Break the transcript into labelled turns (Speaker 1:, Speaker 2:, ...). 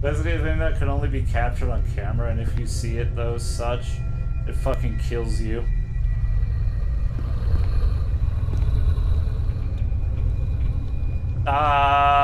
Speaker 1: Basically, a thing that can only be captured on camera, and if you see it, though, such, it fucking kills you. Ah.